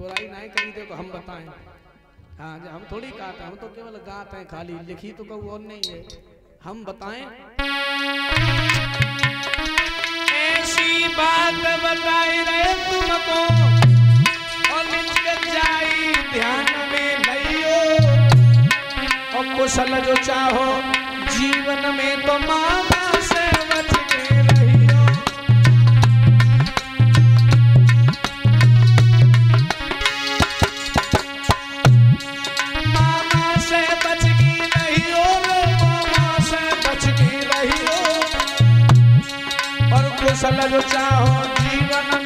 बुराई नहीं करी देखो हम बताएँ। हाँ जी, हम थोड़ी हैं हम तो केवल गाते हैं खाली लिखी तो कहूँ और नहीं है। हम बताएँ। ऐसी बात बताई रहे तुमको और जाई ध्यान में नहीं और कुशल जो चाहो जीवन में और जो चाहो जीवन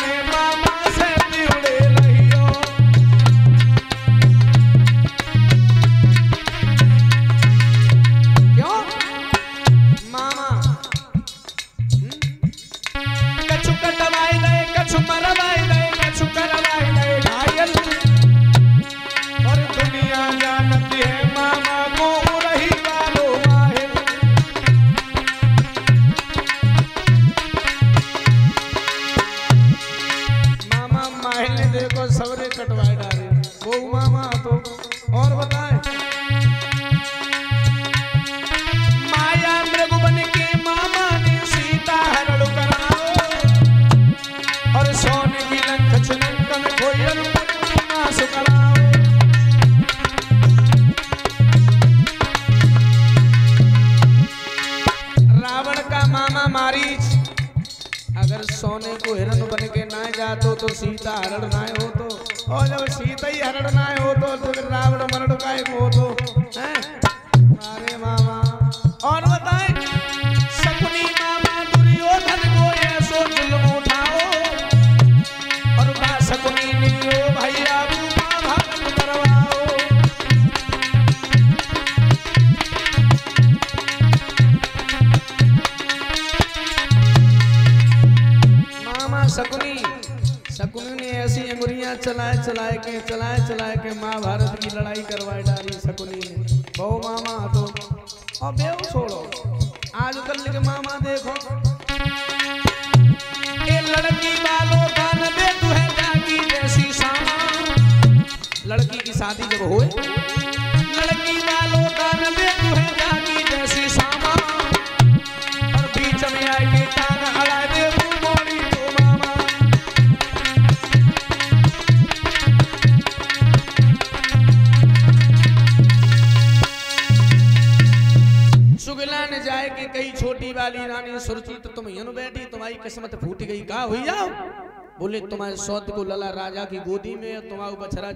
ने देखो सबरे कटवाए डाले। वो मामा तो और बताए। माया के मामा ने सीता और सोने रावण का मामा मारीच सोने को हिरण बन के ना जातो तो सीता हरण ना हो तो और जब सीता ही हरण ना हो तो तो फिर शकुनी शकुनी ने ऐसी अंगुरियाँ चलाए चलाए के, चलाए चलाए के महाभारत की लड़ाई करवाए डाली शकुनी ने। बहु मामा तो और बेव छोड़ो। आजकल के मामा देखो, ये लड़की वालों दान दे तू है जैसी सामा लड़की की शादी जब होए ने जाए कि कई छोटी वाली रानी सुरची तो तुम यनु बैठी, तुम्हारी किस्मत फूट गई कहा हुई जाओ बोले, तुम्हारे सौत को लला राजा की गोदी में, तुम्हारा बछड़ा